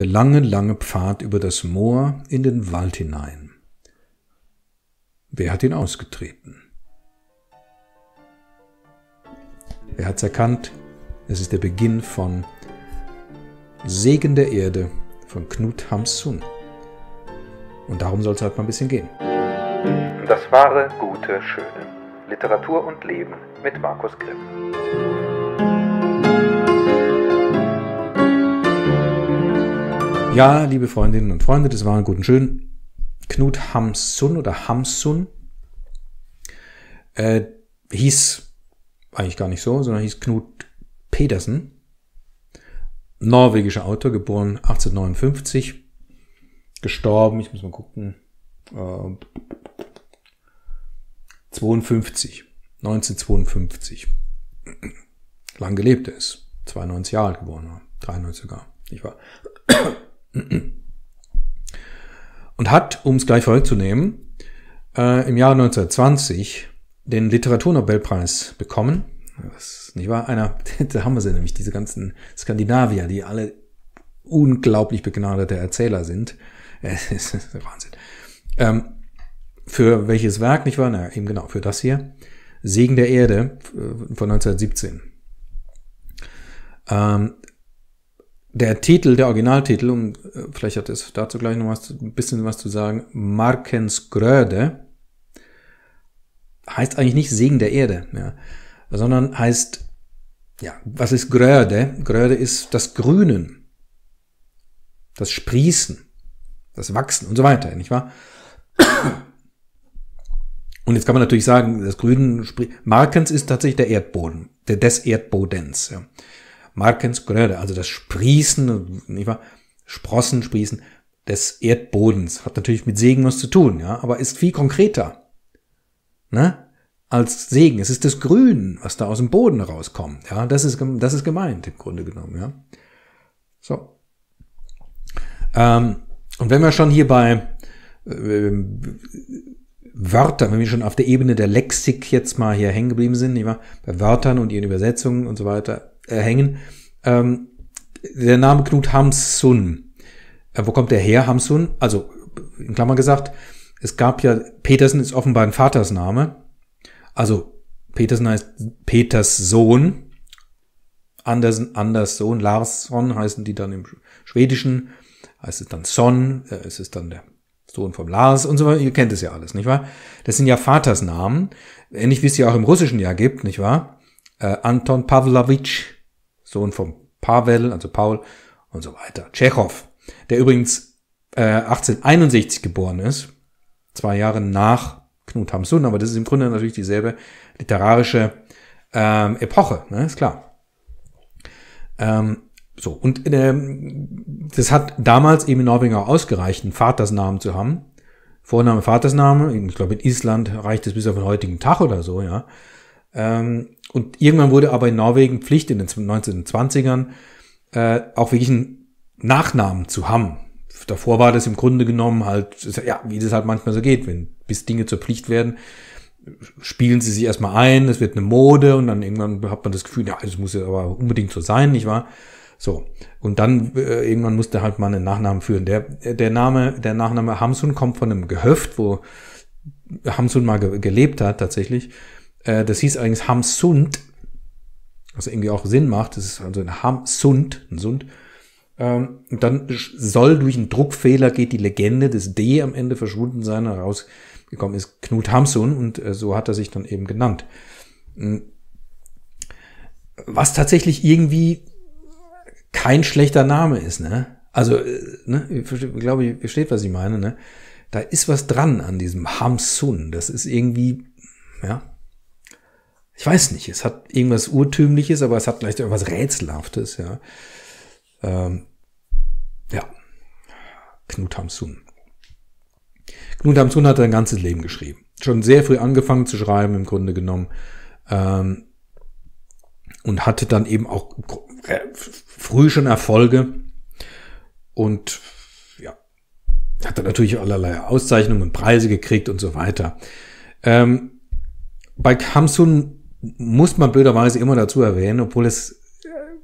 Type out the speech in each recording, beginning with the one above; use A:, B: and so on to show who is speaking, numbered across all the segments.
A: Der lange, lange Pfad über das Moor in den Wald hinein. Wer hat ihn ausgetreten? Wer hat's erkannt? Es ist der Beginn von Segen der Erde von Knut Hamsun. Und darum soll es halt mal ein bisschen gehen.
B: Das wahre, gute, schöne. Literatur und Leben mit Markus Grimm.
A: Ja, liebe Freundinnen und Freunde des wahren, guten, schön. Knut Hamsun oder Hamsun äh, hieß eigentlich gar nicht so, sondern hieß Knut Pedersen. Norwegischer Autor, geboren 1859, gestorben, ich muss mal gucken, äh, 52, 1952. Lang gelebt ist, 92 Jahre alt geworden, 93 sogar, nicht wahr? Und hat, um es gleich vorwegzunehmen, äh, im Jahre 1920 den Literaturnobelpreis bekommen. Das ist nicht wahr? Einer, da haben wir sie nämlich, diese ganzen Skandinavier, die alle unglaublich begnadete Erzähler sind. Es ist Wahnsinn. Ähm, für welches Werk, nicht wahr? Na, eben genau, für das hier. Segen der Erde äh, von 1917. Ähm, der Titel, der Originaltitel, um äh, vielleicht hat es dazu gleich noch was, ein bisschen was zu sagen, Markens Gröde, heißt eigentlich nicht Segen der Erde, ja, sondern heißt, ja, was ist Gröde? Gröde ist das Grünen, das Sprießen, das Wachsen und so weiter, nicht wahr? Und jetzt kann man natürlich sagen, das Grünen, Markens ist tatsächlich der Erdboden, der des Erdbodens, ja. Markensgröde, also das Sprießen, nicht wahr? Sprossen, Sprießen des Erdbodens. Hat natürlich mit Segen was zu tun, ja, aber ist viel konkreter, ne? Als Segen. Es ist das Grün, was da aus dem Boden rauskommt, ja. Das ist, das ist gemeint, im Grunde genommen, ja. So. Ähm, und wenn wir schon hier bei äh, Wörtern, wenn wir schon auf der Ebene der Lexik jetzt mal hier hängen geblieben sind, nicht wahr? bei Wörtern und ihren Übersetzungen und so weiter, äh, hängen. Ähm, der Name Knut Hamsun. Äh, wo kommt der her, Hamsun? Also, in Klammern gesagt, es gab ja, Petersen ist offenbar ein Vatersname. Also, Petersen heißt Peters Sohn. Andersen, Anders Sohn, Larsson heißen die dann im Schwedischen. Heißt es dann Son, äh, es ist dann der Sohn vom Lars und so weiter. Ihr kennt es ja alles, nicht wahr? Das sind ja Vatersnamen. Ähnlich wie es ja auch im Russischen ja gibt, nicht wahr? Äh, Anton Pavlovich Sohn von Pavel, also Paul und so weiter. Tschechow, der übrigens äh, 1861 geboren ist, zwei Jahre nach Knut Hamsun, aber das ist im Grunde natürlich dieselbe literarische ähm, Epoche, ne, ist klar. Ähm, so, und ähm, das hat damals eben in Norwegen auch ausgereicht, einen Vatersnamen zu haben. Vorname, Vatersname, ich glaube in Island reicht es bis auf den heutigen Tag oder so, ja. Ähm, und irgendwann wurde aber in Norwegen Pflicht in den 1920ern äh, auch wirklich einen Nachnamen zu haben. Davor war das im Grunde genommen halt, ja, wie das halt manchmal so geht, wenn bis Dinge zur Pflicht werden, spielen sie sich erstmal ein, es wird eine Mode und dann irgendwann hat man das Gefühl, ja, es muss ja aber unbedingt so sein, nicht wahr? So. Und dann äh, irgendwann musste halt mal einen Nachnamen führen. Der, der Name, der Nachname Hamsun kommt von einem Gehöft, wo Hamsun mal ge gelebt hat, tatsächlich. Äh, das hieß eigentlich Hamsund, was irgendwie auch Sinn macht. Das ist also ein Hamsund, ein Sund. Ähm, dann soll durch einen Druckfehler geht die Legende des D am Ende verschwunden sein, herausgekommen ist Knut Hamsun und äh, so hat er sich dann eben genannt. Hm. Was tatsächlich irgendwie kein schlechter Name ist, ne? Also, äh, ne, ich glaube, ihr versteht, was ich meine, ne? Da ist was dran an diesem Hamsun. Das ist irgendwie, ja, ich weiß nicht, es hat irgendwas Urtümliches, aber es hat vielleicht irgendwas Rätselhaftes, ja. Ähm, ja. Knut Hamsun. Knut Hamsun hat sein ganzes Leben geschrieben. Schon sehr früh angefangen zu schreiben, im Grunde genommen. Ähm, und hatte dann eben auch früh schon Erfolge. Und ja, hat dann natürlich allerlei Auszeichnungen und Preise gekriegt und so weiter. Ähm, bei Hamsun muss man blöderweise immer dazu erwähnen, obwohl es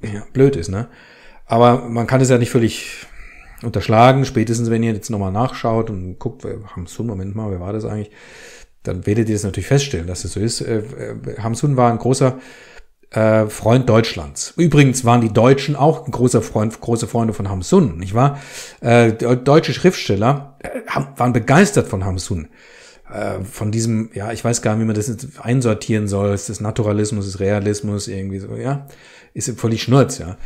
A: äh, ja, blöd ist, ne? Aber man kann es ja nicht völlig unterschlagen. Spätestens, wenn ihr jetzt nochmal nachschaut und guckt, Hamsun, Moment mal, wer war das eigentlich? Dann werdet ihr das natürlich feststellen, dass es so ist. Äh, äh, Hamsun war ein großer Freund Deutschlands. Übrigens waren die Deutschen auch ein großer Freund, große Freunde von Hamsun, nicht wahr? Deutsche Schriftsteller waren begeistert von Hamsun. Äh, von diesem, ja, ich weiß gar nicht, wie man das jetzt einsortieren soll. Ist das Naturalismus, ist Realismus, irgendwie so, ja? Ist völlig Schnurz, ja.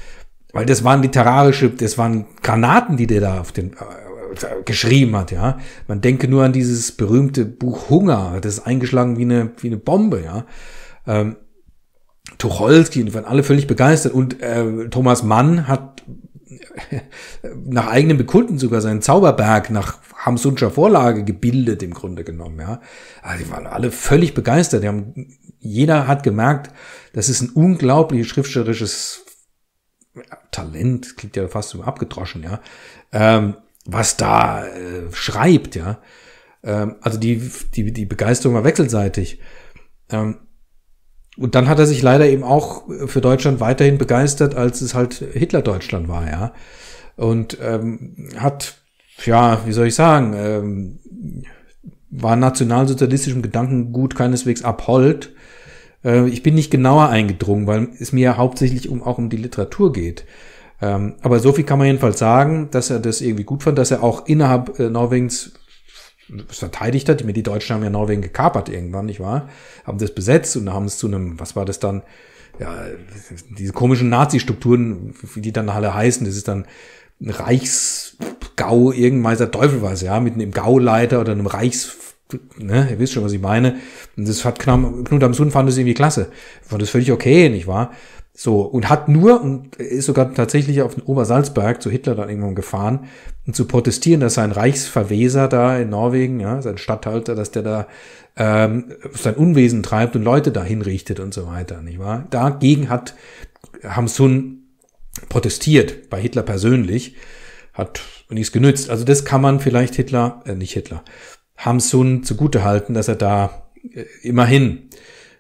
A: Weil das waren literarische, das waren Granaten, die der da auf den, äh, geschrieben hat, ja. Man denke nur an dieses berühmte Buch Hunger, das ist eingeschlagen wie eine, wie eine Bombe, ja. Ähm, Tucholsky, die waren alle völlig begeistert und äh, Thomas Mann hat nach eigenem Bekunden sogar seinen Zauberberg nach Hamsunscher Vorlage gebildet im Grunde genommen, ja. Also die waren alle völlig begeistert. Die haben, jeder hat gemerkt, das ist ein unglaubliches schriftstellerisches Talent, klingt ja fast so abgedroschen, ja. Ähm, was da äh, schreibt, ja. Ähm, also die, die, die Begeisterung war wechselseitig. Ähm, und dann hat er sich leider eben auch für Deutschland weiterhin begeistert, als es halt Hitler-Deutschland war, ja. Und ähm, hat, ja, wie soll ich sagen, ähm, war nationalsozialistischem Gedankengut keineswegs abhold. Äh, ich bin nicht genauer eingedrungen, weil es mir ja hauptsächlich um, auch um die Literatur geht. Ähm, aber so viel kann man jedenfalls sagen, dass er das irgendwie gut fand, dass er auch innerhalb äh, Norwegens verteidigt hat. Die Deutschen haben ja Norwegen gekapert irgendwann, nicht wahr? Haben das besetzt und haben es zu einem, was war das dann? Ja, diese komischen Nazi-Strukturen, wie die dann alle heißen, das ist dann Reichsgau, irgendwann der Teufel was, ja, mit einem Gauleiter oder einem Reichs, ne, ihr wisst schon, was ich meine. Und das hat Knut Amsun fand das irgendwie klasse. Fand das völlig okay, nicht wahr? So, und hat nur, und ist sogar tatsächlich auf den Obersalzberg zu Hitler dann irgendwann gefahren, um zu protestieren, dass sein Reichsverweser da in Norwegen, ja, sein Stadthalter, dass der da ähm, sein Unwesen treibt und Leute da hinrichtet und so weiter, nicht wahr? Dagegen hat Hamsun protestiert, bei Hitler persönlich, hat nichts genützt. Also das kann man vielleicht Hitler, äh, nicht Hitler, Hamsun zugute halten, dass er da äh, immerhin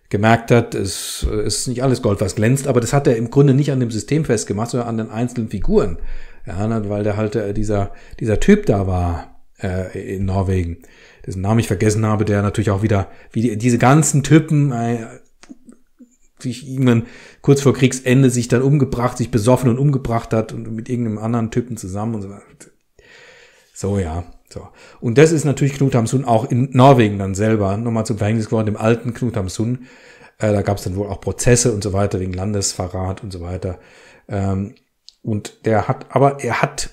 A: gemerkt hat, es ist nicht alles Gold, was glänzt, aber das hat er im Grunde nicht an dem System festgemacht, sondern an den einzelnen Figuren. Ja, weil der halt äh, dieser, dieser Typ da war äh, in Norwegen, dessen Namen ich vergessen habe, der natürlich auch wieder, wie die, diese ganzen Typen äh, sich irgendwann kurz vor Kriegsende sich dann umgebracht, sich besoffen und umgebracht hat und mit irgendeinem anderen Typen zusammen und so weiter. So, ja. So. Und das ist natürlich Knut Hamsun auch in Norwegen dann selber nochmal zum Verhängnis geworden, dem alten Knut Hamsun. Äh, da gab es dann wohl auch Prozesse und so weiter wegen Landesverrat und so weiter. Ähm, und der hat, aber er hat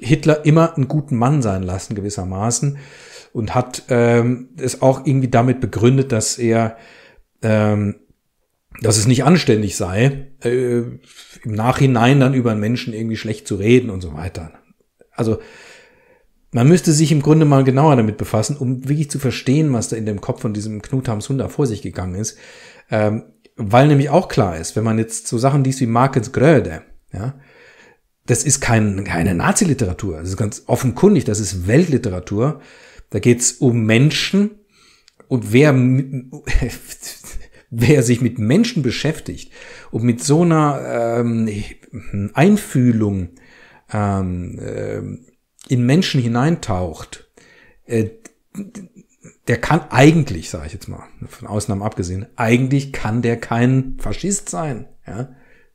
A: Hitler immer einen guten Mann sein lassen, gewissermaßen. Und hat ähm, es auch irgendwie damit begründet, dass er, ähm, dass es nicht anständig sei, äh, im Nachhinein dann über einen Menschen irgendwie schlecht zu reden und so weiter. Also man müsste sich im Grunde mal genauer damit befassen, um wirklich zu verstehen, was da in dem Kopf von diesem Knut Hamsun vor sich gegangen ist. Ähm, weil nämlich auch klar ist, wenn man jetzt so Sachen liest wie Markets Gröde, ja, das ist kein, keine Nazi-Literatur. Das ist ganz offenkundig, das ist Weltliteratur. Da geht's um Menschen und wer, wer sich mit Menschen beschäftigt und mit so einer ähm, Einfühlung ähm, ähm, in Menschen hineintaucht, äh, der kann eigentlich, sage ich jetzt mal, von Ausnahmen abgesehen, eigentlich kann der kein Faschist sein. Ja?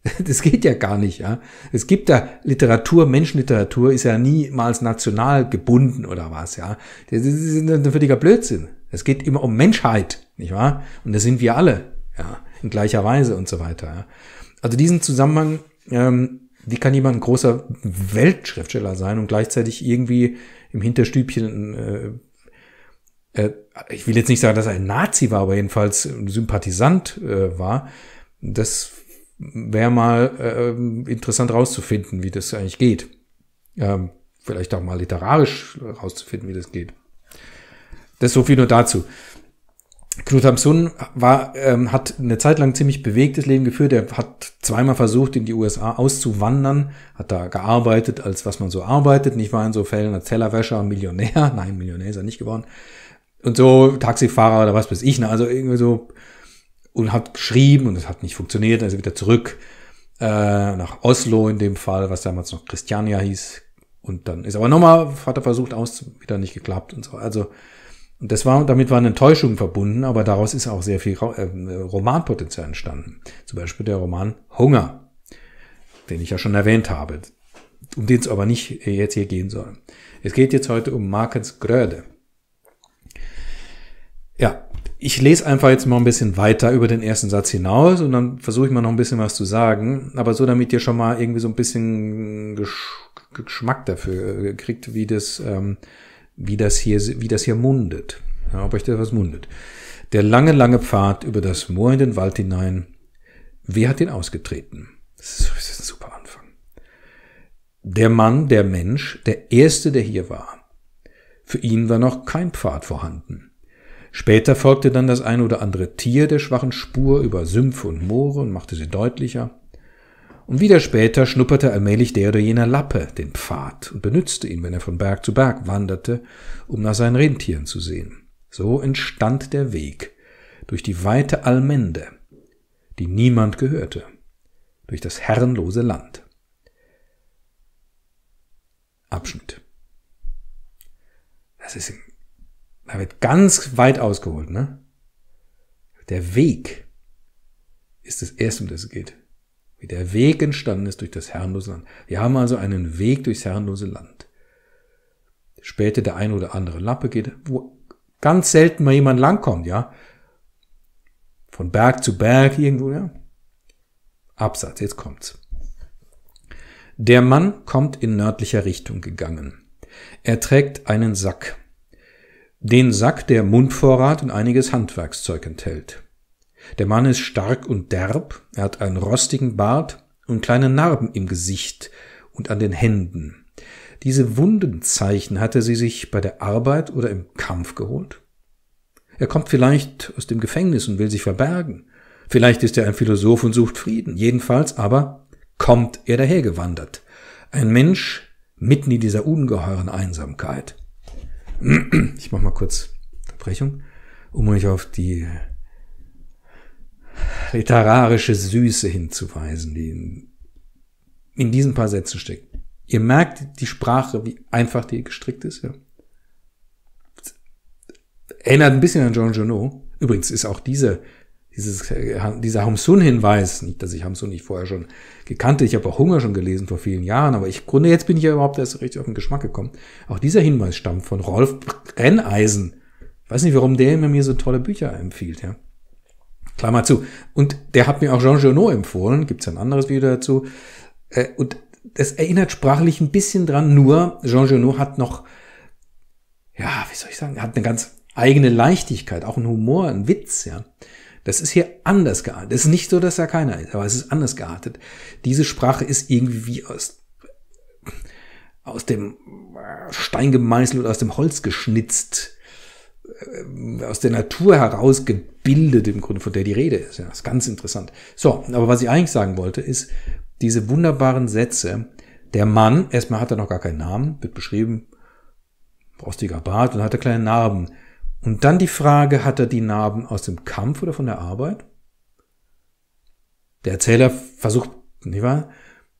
A: Das geht ja gar nicht, ja. Es gibt da Literatur, Menschenliteratur ist ja niemals national gebunden oder was, ja. Das ist ein völliger Blödsinn. Es geht immer um Menschheit, nicht wahr? Und das sind wir alle, ja, in gleicher Weise und so weiter. Ja. Also diesen Zusammenhang ähm, wie kann jemand ein großer Weltschriftsteller sein und gleichzeitig irgendwie im Hinterstübchen, äh, äh, ich will jetzt nicht sagen, dass er ein Nazi war, aber jedenfalls ein Sympathisant äh, war. Das wäre mal äh, interessant rauszufinden, wie das eigentlich geht. Ähm, vielleicht auch mal literarisch rauszufinden, wie das geht. Das so viel nur dazu. Knut Hamsun war, ähm, hat eine Zeit lang ziemlich bewegtes Leben geführt. Er hat zweimal versucht, in die USA auszuwandern, hat da gearbeitet, als was man so arbeitet. Nicht war in so Fällen als Tellerwäscher, Millionär. Nein, Millionär ist er nicht geworden. Und so Taxifahrer oder was weiß ich. Ne? Also irgendwie so und hat geschrieben und es hat nicht funktioniert. Also wieder zurück äh, nach Oslo in dem Fall, was damals noch Christiania hieß. Und dann ist aber nochmal, hat er versucht aus, wieder nicht geklappt und so. Also, und das war, damit waren Enttäuschungen verbunden, aber daraus ist auch sehr viel äh, Romanpotenzial entstanden. Zum Beispiel der Roman Hunger, den ich ja schon erwähnt habe, um den es aber nicht jetzt hier gehen soll. Es geht jetzt heute um Markens Gröde. Ja, ich lese einfach jetzt mal ein bisschen weiter über den ersten Satz hinaus und dann versuche ich mal noch ein bisschen was zu sagen, aber so, damit ihr schon mal irgendwie so ein bisschen Geschmack dafür kriegt, wie das, ähm, wie das hier, wie das hier mundet. Ja, ob euch das was mundet. Der lange, lange Pfad über das Moor in den Wald hinein. Wer hat den ausgetreten? Das ist, das ist ein super Anfang. Der Mann, der Mensch, der Erste, der hier war. Für ihn war noch kein Pfad vorhanden. Später folgte dann das ein oder andere Tier der schwachen Spur über Sümpfe und Moore und machte sie deutlicher. Und wieder später schnupperte allmählich der oder jener Lappe den Pfad und benützte ihn, wenn er von Berg zu Berg wanderte, um nach seinen Rentieren zu sehen. So entstand der Weg durch die weite Allmende, die niemand gehörte, durch das herrenlose Land. Abschnitt. Das ist, da wird ganz weit ausgeholt, ne? Der Weg ist das erste, um das es geht wie der Weg entstanden ist durch das herrenlose Land. Wir haben also einen Weg durchs herrenlose Land. Später der ein oder andere Lappe geht, wo ganz selten mal jemand langkommt, ja. Von Berg zu Berg irgendwo, ja. Absatz, jetzt kommt's. Der Mann kommt in nördlicher Richtung gegangen. Er trägt einen Sack. Den Sack, der Mundvorrat und einiges Handwerkszeug enthält. Der Mann ist stark und derb, er hat einen rostigen Bart und kleine Narben im Gesicht und an den Händen. Diese Wundenzeichen hat er sie sich bei der Arbeit oder im Kampf geholt? Er kommt vielleicht aus dem Gefängnis und will sich verbergen. Vielleicht ist er ein Philosoph und sucht Frieden. Jedenfalls aber kommt er dahergewandert. Ein Mensch mitten in dieser ungeheuren Einsamkeit. Ich mach mal kurz Unterbrechung, um euch auf die literarische Süße hinzuweisen, die in, in diesen paar Sätzen steckt. Ihr merkt die Sprache, wie einfach die gestrickt ist. Ja. Erinnert ein bisschen an Jean Genot. Übrigens ist auch diese, dieses, dieser Hamsun-Hinweis, nicht, dass ich Hamsun nicht vorher schon gekannte, ich habe auch Hunger schon gelesen vor vielen Jahren, aber ich Grunde jetzt bin ich ja überhaupt erst richtig auf den Geschmack gekommen. Auch dieser Hinweis stammt von Rolf Brenneisen. Ich weiß nicht, warum der mir so tolle Bücher empfiehlt, ja. Klammer zu. Und der hat mir auch Jean Genot empfohlen, gibt's ein anderes Video dazu. Äh, und das erinnert sprachlich ein bisschen dran, nur Jean Genot hat noch, ja, wie soll ich sagen, hat eine ganz eigene Leichtigkeit, auch ein Humor, ein Witz, ja. Das ist hier anders geartet. Es ist nicht so, dass er keiner ist, aber es ist anders geartet. Diese Sprache ist irgendwie wie aus, aus dem Stein gemeißelt oder aus dem Holz geschnitzt aus der Natur heraus gebildet, im Grunde, von der die Rede ist. Ja, das ist ganz interessant. So, aber was ich eigentlich sagen wollte, ist diese wunderbaren Sätze. Der Mann, erstmal hat er noch gar keinen Namen, wird beschrieben, rostiger Bart und hat er kleine Narben. Und dann die Frage, hat er die Narben aus dem Kampf oder von der Arbeit? Der Erzähler versucht, nicht wahr?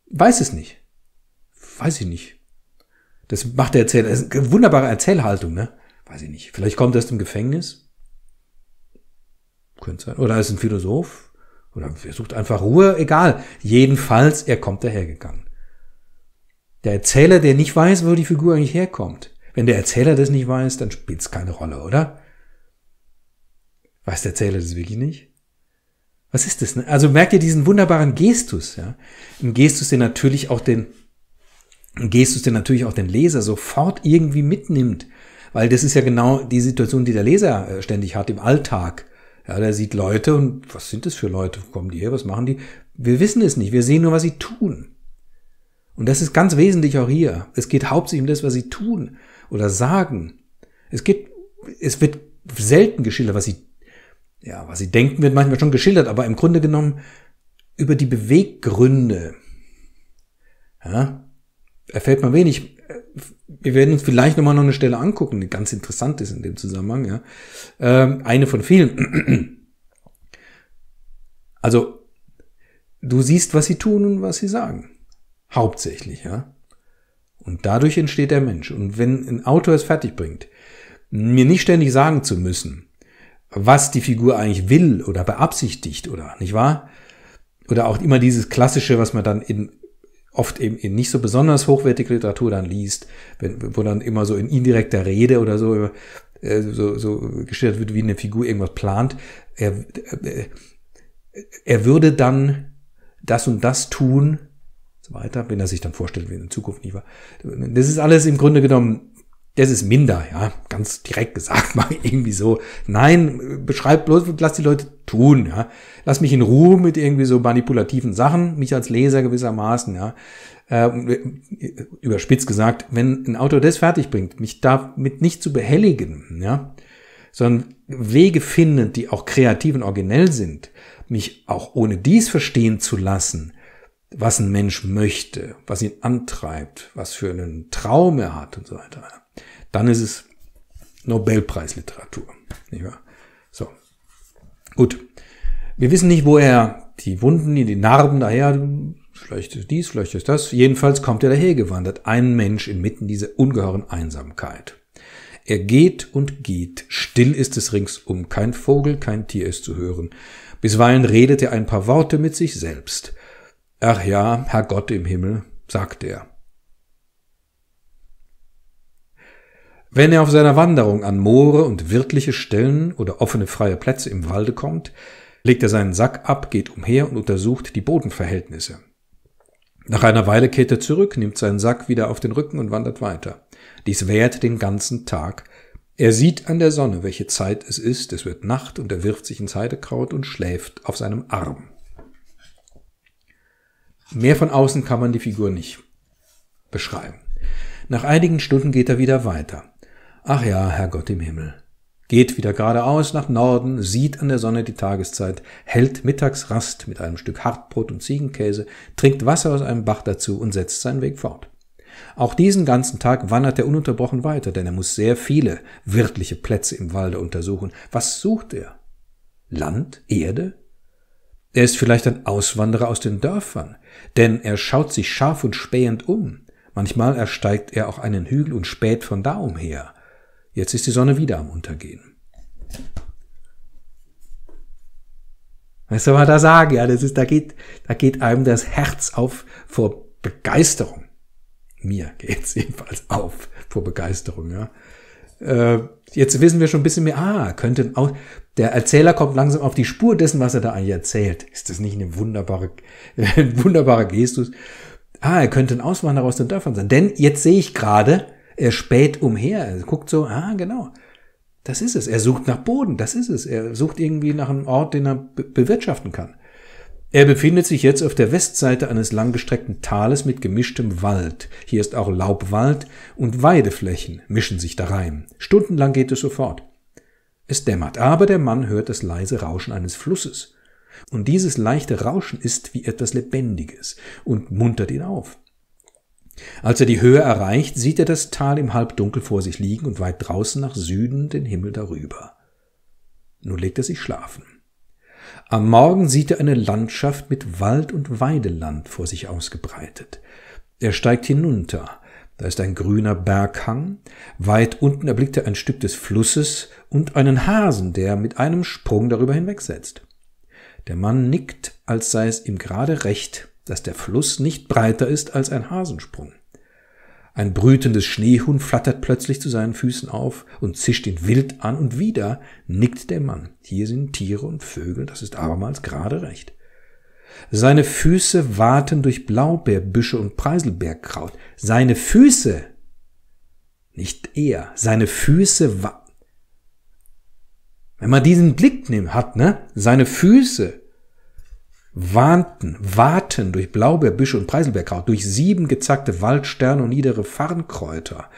A: Weiß es nicht. Weiß ich nicht. Das macht der Erzähler. Das ist eine wunderbare Erzählhaltung, ne? Weiß ich nicht, vielleicht kommt er aus dem Gefängnis. Könnte sein. Oder er ist ein Philosoph. Oder er sucht einfach Ruhe. Egal. Jedenfalls, er kommt dahergegangen. Der Erzähler, der nicht weiß, wo die Figur eigentlich herkommt. Wenn der Erzähler das nicht weiß, dann spielt es keine Rolle, oder? Weiß der Erzähler das wirklich nicht? Was ist das? Ne? Also merkt ihr diesen wunderbaren Gestus, ja? Ein Gestus, der natürlich auch den, ein Gestus, der natürlich auch den Leser sofort irgendwie mitnimmt weil das ist ja genau die Situation, die der Leser äh, ständig hat im Alltag. Ja, der sieht Leute und was sind das für Leute? Wo kommen die her? Was machen die? Wir wissen es nicht. Wir sehen nur, was sie tun. Und das ist ganz wesentlich auch hier. Es geht hauptsächlich um das, was sie tun oder sagen. Es geht, es wird selten geschildert, was sie, ja, was sie denken, wird manchmal schon geschildert, aber im Grunde genommen über die Beweggründe, ja, erfällt man wenig wir werden uns vielleicht nochmal noch eine Stelle angucken, die ganz interessant ist in dem Zusammenhang, ja. Ähm, eine von vielen. Also, du siehst, was sie tun und was sie sagen. Hauptsächlich, ja. Und dadurch entsteht der Mensch. Und wenn ein Autor es fertig bringt, mir nicht ständig sagen zu müssen, was die Figur eigentlich will oder beabsichtigt oder nicht wahr? Oder auch immer dieses klassische, was man dann in oft eben in nicht so besonders hochwertige Literatur dann liest, wenn, wo dann immer so in indirekter Rede oder so, äh, so, so gestellt wird, wie eine Figur irgendwas plant. Er, äh, er würde dann das und das tun, so weiter, wenn er sich dann vorstellt, wie in Zukunft nicht war. Das ist alles im Grunde genommen das ist minder, ja, ganz direkt gesagt, mal irgendwie so. Nein, beschreib bloß, lass die Leute tun, ja. Lass mich in Ruhe mit irgendwie so manipulativen Sachen, mich als Leser gewissermaßen, ja. Äh, überspitzt gesagt, wenn ein Autor das fertig bringt, mich damit nicht zu behelligen, ja, sondern Wege finden, die auch kreativ und originell sind, mich auch ohne dies verstehen zu lassen, was ein Mensch möchte, was ihn antreibt, was für einen Traum er hat und so weiter dann ist es Nobelpreisliteratur. So. Gut. Wir wissen nicht, wo er die Wunden, die Narben daher, vielleicht ist dies, vielleicht ist das. Jedenfalls kommt er dahergewandert. Ein Mensch inmitten dieser ungeheuren Einsamkeit. Er geht und geht. Still ist es ringsum. Kein Vogel, kein Tier ist zu hören. Bisweilen redet er ein paar Worte mit sich selbst. Ach ja, Herr Gott im Himmel, sagt er. Wenn er auf seiner Wanderung an Moore und wirtliche Stellen oder offene freie Plätze im Walde kommt, legt er seinen Sack ab, geht umher und untersucht die Bodenverhältnisse. Nach einer Weile kehrt er zurück, nimmt seinen Sack wieder auf den Rücken und wandert weiter. Dies währt den ganzen Tag. Er sieht an der Sonne, welche Zeit es ist, es wird Nacht und er wirft sich ins Heidekraut und schläft auf seinem Arm. Mehr von außen kann man die Figur nicht beschreiben. Nach einigen Stunden geht er wieder weiter. Ach ja, Herrgott im Himmel. Geht wieder geradeaus nach Norden, sieht an der Sonne die Tageszeit, hält Mittagsrast mit einem Stück Hartbrot und Ziegenkäse, trinkt Wasser aus einem Bach dazu und setzt seinen Weg fort. Auch diesen ganzen Tag wandert er ununterbrochen weiter, denn er muss sehr viele wirtliche Plätze im Walde untersuchen. Was sucht er? Land? Erde? Er ist vielleicht ein Auswanderer aus den Dörfern, denn er schaut sich scharf und spähend um. Manchmal ersteigt er auch einen Hügel und späht von da umher. Jetzt ist die Sonne wieder am Untergehen. Weißt du, was da sage? Ja, das ist, da geht, da geht einem das Herz auf vor Begeisterung. Mir geht's jedenfalls auf vor Begeisterung, ja. Äh, jetzt wissen wir schon ein bisschen mehr, ah, könnte auch, der Erzähler kommt langsam auf die Spur dessen, was er da eigentlich erzählt. Ist das nicht eine wunderbare, ein wunderbarer Gestus? Ah, er könnte ein Auswanderer aus den Dörfern sein. Denn jetzt sehe ich gerade, er späht umher, er guckt so, ah, genau. Das ist es. Er sucht nach Boden, das ist es. Er sucht irgendwie nach einem Ort, den er be bewirtschaften kann. Er befindet sich jetzt auf der Westseite eines langgestreckten Tales mit gemischtem Wald. Hier ist auch Laubwald und Weideflächen mischen sich da rein. Stundenlang geht es sofort. Es dämmert, aber der Mann hört das leise Rauschen eines Flusses. Und dieses leichte Rauschen ist wie etwas Lebendiges und muntert ihn auf. Als er die Höhe erreicht, sieht er das Tal im Halbdunkel vor sich liegen und weit draußen nach Süden den Himmel darüber. Nun legt er sich schlafen. Am Morgen sieht er eine Landschaft mit Wald und Weideland vor sich ausgebreitet. Er steigt hinunter. Da ist ein grüner Berghang. Weit unten erblickt er ein Stück des Flusses und einen Hasen, der mit einem Sprung darüber hinwegsetzt. Der Mann nickt, als sei es ihm gerade recht, dass der Fluss nicht breiter ist als ein Hasensprung. Ein brütendes Schneehuhn flattert plötzlich zu seinen Füßen auf und zischt ihn wild an und wieder nickt der Mann. Hier sind Tiere und Vögel, das ist abermals gerade recht. Seine Füße waten durch Blaubeerbüsche und Preiselbeerkraut. Seine Füße, nicht er, seine Füße wa Wenn man diesen Blick nimmt, hat, ne, seine Füße warnten, warten durch Blaubeerbüsche und Preiselbeerkraut, durch sieben gezackte Waldsterne und niedere Farnkräuter.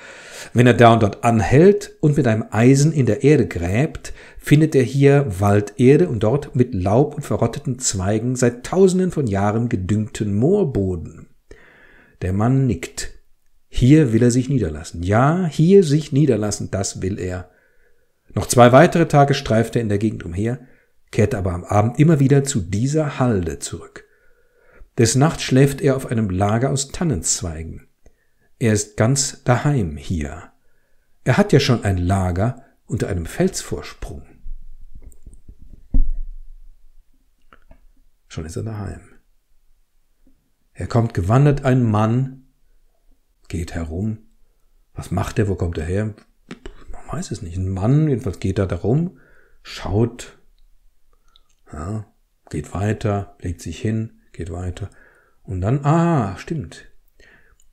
A: Wenn er da und dort anhält und mit einem Eisen in der Erde gräbt, findet er hier Walderde und dort mit Laub und verrotteten Zweigen seit tausenden von Jahren gedüngten Moorboden. Der Mann nickt. Hier will er sich niederlassen. Ja, hier sich niederlassen, das will er. Noch zwei weitere Tage streift er in der Gegend umher, kehrt aber am Abend immer wieder zu dieser Halde zurück. Des Nachts schläft er auf einem Lager aus Tannenzweigen. Er ist ganz daheim hier. Er hat ja schon ein Lager unter einem Felsvorsprung. Schon ist er daheim. Er kommt gewandert, ein Mann, geht herum. Was macht er? Wo kommt er her? Man weiß es nicht. Ein Mann, jedenfalls geht er darum, schaut, ja, geht weiter, legt sich hin, geht weiter. Und dann, ah, stimmt.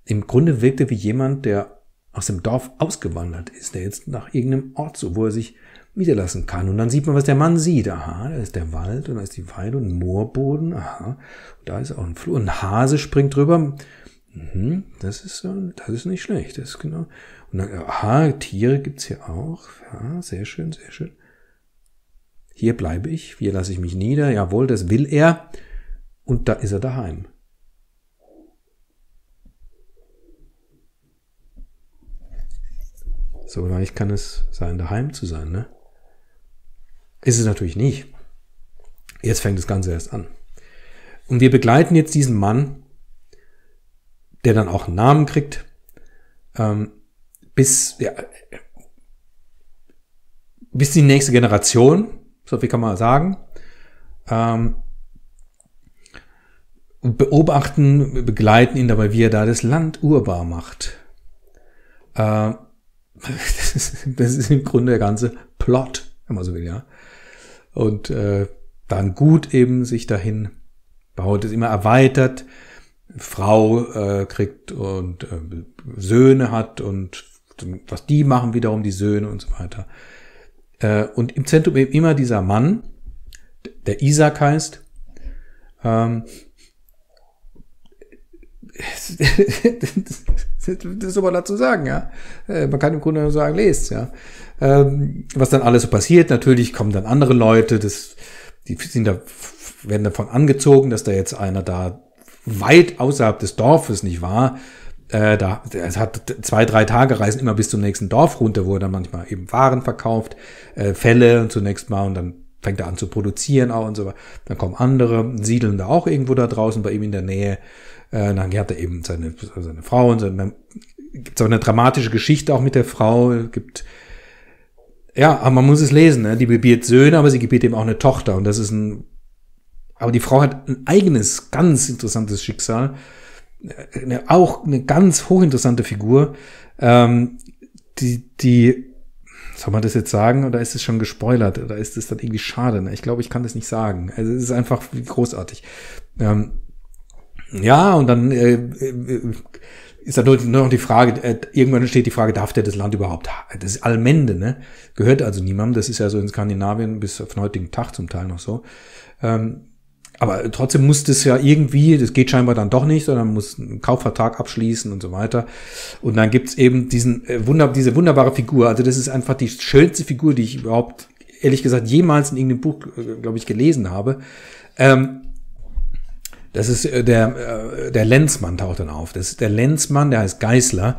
A: Im Grunde wirkt er wie jemand, der aus dem Dorf ausgewandert ist, der jetzt nach irgendeinem Ort so, wo er sich niederlassen kann. Und dann sieht man, was der Mann sieht. Aha, da ist der Wald und da ist die Weide und Moorboden. Aha, und da ist auch ein Flur. Ein Hase springt drüber. Mhm, das ist, das ist nicht schlecht. Das ist genau. Und dann, aha, Tiere gibt's hier auch. Ja, sehr schön, sehr schön. Hier bleibe ich, hier lasse ich mich nieder. Jawohl, das will er. Und da ist er daheim. So leicht kann es sein, daheim zu sein, ne? Ist es natürlich nicht. Jetzt fängt das Ganze erst an. Und wir begleiten jetzt diesen Mann, der dann auch einen Namen kriegt, ähm, bis, ja, bis die nächste Generation, so viel kann man sagen, ähm, und beobachten, begleiten ihn dabei, wie er da das Land urbar macht. Äh, das, ist, das ist im Grunde der ganze Plot, wenn man so will, ja und äh, dann gut eben sich dahin baut, es immer erweitert, Frau äh, kriegt und äh, Söhne hat und was die machen wiederum die Söhne und so weiter. Äh, und im Zentrum eben immer dieser Mann, der Isaac heißt, ähm, das ist aber dazu sagen, ja. Äh, man kann im Grunde nur sagen, lest, ja. Ähm, was dann alles so passiert, natürlich kommen dann andere Leute, das, die sind da, werden davon angezogen, dass da jetzt einer da weit außerhalb des Dorfes nicht war. Äh, da, es hat zwei, drei Tage reisen immer bis zum nächsten Dorf runter, wo er dann manchmal eben Waren verkauft, äh, Fälle zunächst mal und dann fängt er an zu produzieren auch und so weiter. Dann kommen andere, siedeln da auch irgendwo da draußen bei ihm in der Nähe. Äh, dann hat er eben seine, seine Frau und seine, gibt auch eine dramatische Geschichte auch mit der Frau. Gibt ja, aber man muss es lesen. Ne? Die gebiert Söhne, aber sie gebiert eben auch eine Tochter und das ist ein. Aber die Frau hat ein eigenes, ganz interessantes Schicksal. Eine, auch eine ganz hochinteressante Figur, ähm, die, die, soll man das jetzt sagen oder ist es schon gespoilert oder ist es dann irgendwie schade? Ne? Ich glaube, ich kann das nicht sagen. Also es ist einfach großartig. Ähm, ja, und dann äh, äh, ist da nur noch die Frage, äh, irgendwann steht die Frage, darf der das Land überhaupt? Das ist Allmende, ne? Gehört also niemandem. Das ist ja so in Skandinavien bis auf den heutigen Tag zum Teil noch so. Ähm, aber trotzdem muss das ja irgendwie, das geht scheinbar dann doch nicht, sondern muss einen Kaufvertrag abschließen und so weiter. Und dann gibt's eben diesen äh, wunder, diese wunderbare Figur. Also das ist einfach die schönste Figur, die ich überhaupt, ehrlich gesagt, jemals in irgendeinem Buch, äh, glaube ich, gelesen habe. Ähm, das ist äh, der, äh, der Lenzmann taucht dann auf. Das ist der Lenzmann, der heißt Geißler.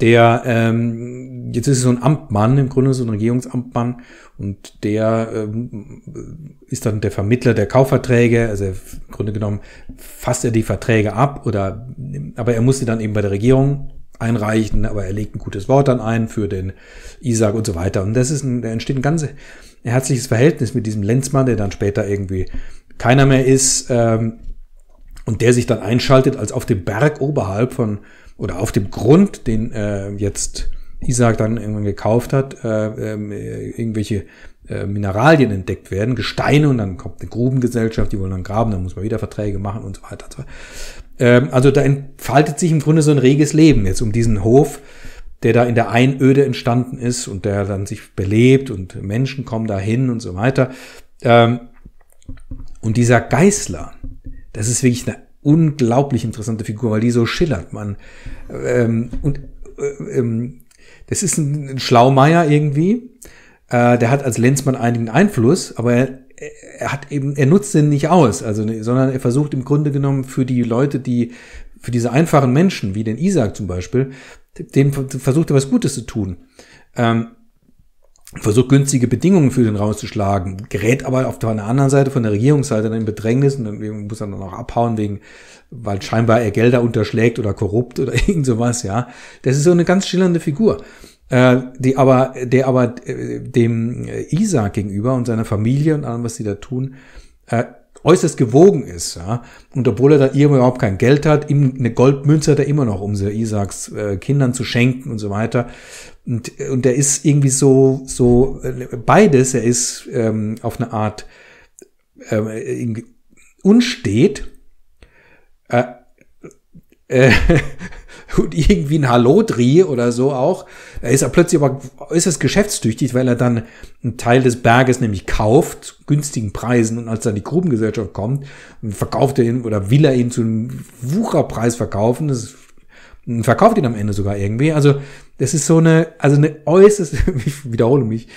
A: Der, ähm, jetzt ist es so ein Amtmann, im Grunde so ein Regierungsamtmann, und der ähm, ist dann der Vermittler der Kaufverträge, also im Grunde genommen fasst er die Verträge ab, oder, aber er musste dann eben bei der Regierung einreichen, aber er legt ein gutes Wort dann ein für den Isaac und so weiter. Und das ist ein, da entsteht ein ganz herzliches Verhältnis mit diesem Lenzmann, der dann später irgendwie keiner mehr ist, ähm, und der sich dann einschaltet, als auf dem Berg oberhalb von oder auf dem Grund, den äh, jetzt Isaac dann irgendwann gekauft hat, äh, äh, irgendwelche äh, Mineralien entdeckt werden, Gesteine und dann kommt eine Grubengesellschaft, die wollen dann graben, dann muss man wieder Verträge machen und so weiter. Und so weiter. Ähm, also da entfaltet sich im Grunde so ein reges Leben jetzt um diesen Hof, der da in der Einöde entstanden ist und der dann sich belebt und Menschen kommen da hin und so weiter. Ähm, und dieser Geißler, das ist wirklich eine unglaublich interessante Figur, weil die so schillert, man. Ähm, und äh, ähm, das ist ein, ein Schlaumeier irgendwie. Äh, der hat als Lenzmann einigen Einfluss, aber er, er hat eben, er nutzt den nicht aus, also, sondern er versucht im Grunde genommen für die Leute, die, für diese einfachen Menschen, wie den Isaac zum Beispiel, dem versucht er was Gutes zu tun. Ähm, versucht günstige Bedingungen für den rauszuschlagen, gerät aber auf der anderen Seite von der Regierungsseite in Bedrängnis und dann muss er dann auch abhauen wegen, weil scheinbar er Gelder unterschlägt oder korrupt oder irgend sowas, ja. Das ist so eine ganz schillernde Figur, äh, die aber, der aber äh, dem Isaac gegenüber und seiner Familie und allem, was sie da tun, äh, äußerst gewogen ist, ja. Und obwohl er da überhaupt kein Geld hat, ihm eine Goldmünze hat er immer noch, um sie Isaaks äh, Kindern zu schenken und so weiter. Und, und er ist irgendwie so, so beides. Er ist ähm, auf eine Art äh, unstet äh, äh, und irgendwie ein Hallodri oder so auch. Er ist plötzlich aber äußerst geschäftstüchtig, weil er dann einen Teil des Berges nämlich kauft, günstigen Preisen und als dann die Grubengesellschaft kommt, verkauft er ihn oder will er ihn zu einem Wucherpreis verkaufen. Das verkauft ihn am Ende sogar irgendwie. Also das ist so eine, also eine äußerst, ich wiederhole mich,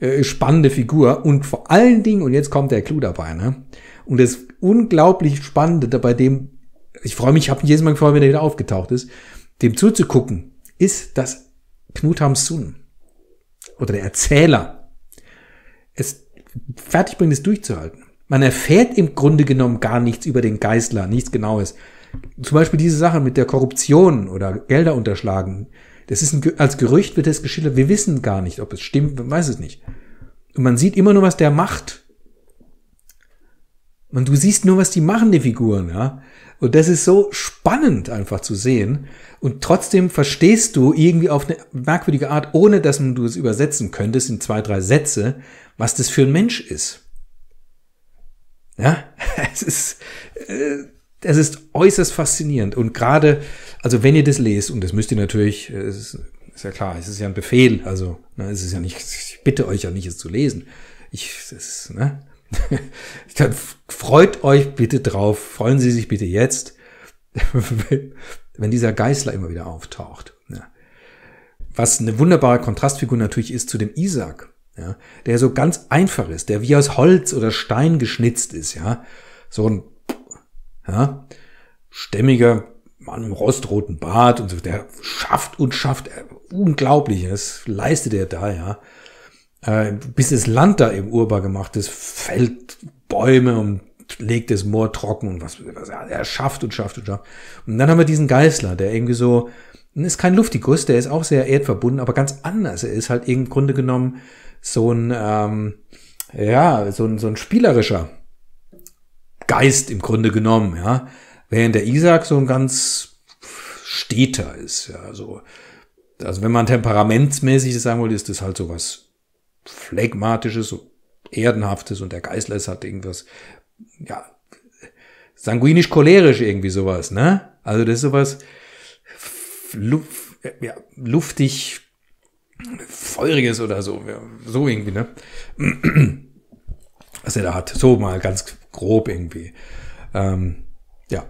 A: äh, spannende Figur und vor allen Dingen, und jetzt kommt der Clou dabei, ne? Und das unglaublich Spannende bei dem, ich freue mich, ich habe mich jedes Mal gefreut, wenn er wieder aufgetaucht ist, dem zuzugucken, ist, dass Knut Hamsun oder der Erzähler es fertig bringt, es durchzuhalten. Man erfährt im Grunde genommen gar nichts über den Geißler, nichts Genaues zum Beispiel diese Sache mit der Korruption oder Gelder unterschlagen, das ist ein, als Gerücht wird das geschildert. Wir wissen gar nicht, ob es stimmt, man weiß es nicht. Und man sieht immer nur, was der macht. Und du siehst nur, was die machen, die Figuren, ja. Und das ist so spannend einfach zu sehen. Und trotzdem verstehst du irgendwie auf eine merkwürdige Art, ohne dass du es übersetzen könntest in zwei, drei Sätze, was das für ein Mensch ist. Ja, es ist, äh, es ist äußerst faszinierend. Und gerade, also wenn ihr das lest, und das müsst ihr natürlich, es ist, ist ja klar, es ist ja ein Befehl, also ne, es ist ja nicht, ich bitte euch ja nicht, es zu lesen. Ich, das ist, ne? freut euch bitte drauf, freuen Sie sich bitte jetzt, wenn dieser Geißler immer wieder auftaucht. Ja. Was eine wunderbare Kontrastfigur natürlich ist zu dem Isaac, ja, der so ganz einfach ist, der wie aus Holz oder Stein geschnitzt ist, ja. So ein ja, stämmiger Mann im rostroten Bart und so, der schafft und schafft äh, Unglaubliches, leistet er da, ja. Äh, bis das Land da eben urbar gemacht ist, fällt Bäume und legt das Moor trocken und was, was er schafft und schafft und schafft. Und dann haben wir diesen Geißler, der irgendwie so, ist kein Luftikus, der ist auch sehr erdverbunden, aber ganz anders. Er ist halt im Grunde genommen so ein, ähm, ja, so ein, so ein spielerischer Geist im Grunde genommen, ja. Während der Isaac so ein ganz steter ist, ja, so. Also wenn man temperamentsmäßig sagen wollte, ist das halt so was phlegmatisches, so erdenhaftes und der Geißler ist halt irgendwas, ja, sanguinisch-cholerisch irgendwie sowas, ne? Also das ist sowas luft, ja, luftig, feuriges oder so, ja, so irgendwie, ne? Was er da hat, so mal ganz grob irgendwie. Ähm, ja.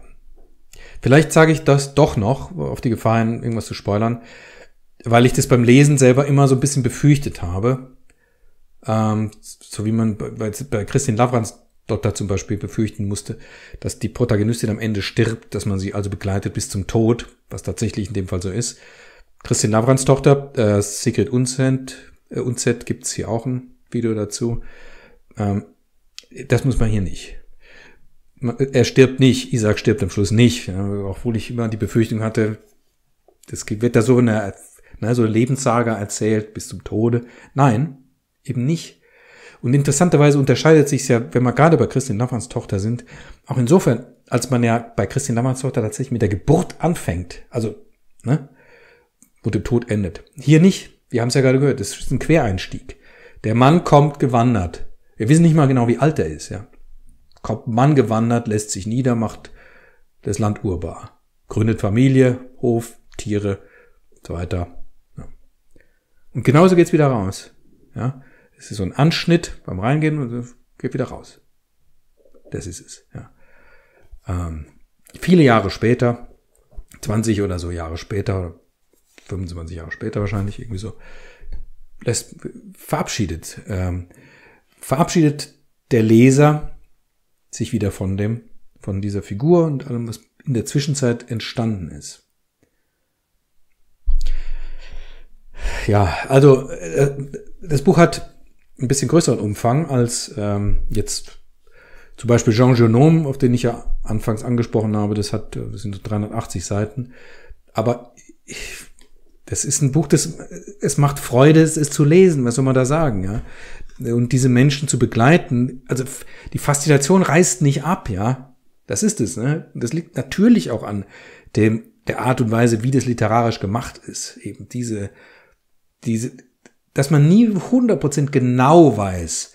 A: Vielleicht sage ich das doch noch, auf die Gefahr hin, irgendwas zu spoilern, weil ich das beim Lesen selber immer so ein bisschen befürchtet habe. Ähm, so wie man bei, bei Christine Lavrans Dotter zum Beispiel befürchten musste, dass die Protagonistin am Ende stirbt, dass man sie also begleitet bis zum Tod, was tatsächlich in dem Fall so ist. Christine Lavrans Tochter, äh, Sigrid Unzett, äh, Unzett gibt's hier auch ein Video dazu. Ähm, das muss man hier nicht. Er stirbt nicht, Isaac stirbt am Schluss nicht, obwohl ich immer die Befürchtung hatte, das wird da so eine, ne, so eine Lebenssaga erzählt bis zum Tode. Nein, eben nicht. Und interessanterweise unterscheidet sich ja, wenn wir gerade bei Christian Lammans Tochter sind, auch insofern, als man ja bei Christian Lammans Tochter tatsächlich mit der Geburt anfängt, also, ne, wo der Tod endet. Hier nicht. Wir haben es ja gerade gehört, das ist ein Quereinstieg. Der Mann kommt gewandert. Wir wissen nicht mal genau, wie alt er ist, ja. Kommt Mann gewandert, lässt sich nieder, macht das Land urbar. Gründet Familie, Hof, Tiere, so weiter. Ja. Und genauso geht's wieder raus. Ja. Es ist so ein Anschnitt beim Reingehen und geht wieder raus. Das ist es, ja. Ähm, viele Jahre später, 20 oder so Jahre später, 25 Jahre später wahrscheinlich, irgendwie so, lässt, verabschiedet ähm, verabschiedet der Leser sich wieder von dem, von dieser Figur und allem, was in der Zwischenzeit entstanden ist. ja, also äh, das Buch hat ein bisschen größeren Umfang als ähm, jetzt zum Beispiel Jean Genome, auf den ich ja anfangs angesprochen habe. Das hat, das sind 380 Seiten. Aber ich, das ist ein Buch, das es macht Freude, es ist zu lesen. Was soll man da sagen? Ja, und diese Menschen zu begleiten. Also die Faszination reißt nicht ab, ja. Das ist es, ne? Das liegt natürlich auch an dem, der Art und Weise, wie das literarisch gemacht ist. Eben diese, diese, dass man nie 100% genau weiß,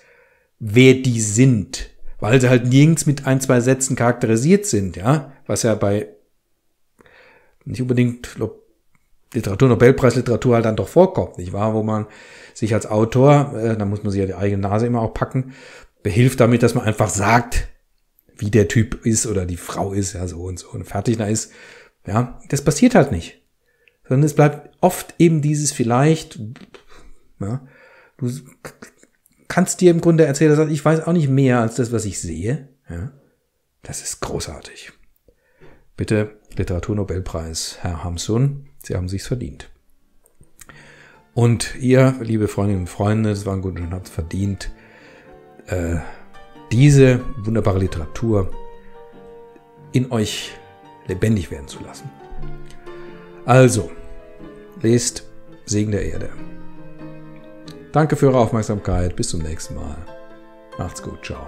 A: wer die sind, weil sie halt nirgends mit ein, zwei Sätzen charakterisiert sind, ja, was ja bei nicht unbedingt Literatur, Nobelpreis-Literatur halt dann doch vorkommt, nicht wahr? Wo man sich als Autor, äh, da muss man sich ja die eigene Nase immer auch packen, behilft damit, dass man einfach sagt, wie der Typ ist oder die Frau ist, ja, so und so und fertig da ist. Ja, das passiert halt nicht. Sondern es bleibt oft eben dieses vielleicht, ja, du kannst dir im Grunde erzählen, ich weiß auch nicht mehr als das, was ich sehe. Ja, das ist großartig. Bitte Literaturnobelpreis, Herr Hamsun, Sie haben sich's verdient. Und ihr, liebe Freundinnen und Freunde, das war gut und habt verdient, äh, diese wunderbare Literatur in euch lebendig werden zu lassen. Also, lest Segen der Erde. Danke für eure Aufmerksamkeit. Bis zum nächsten Mal. Macht's gut. Ciao.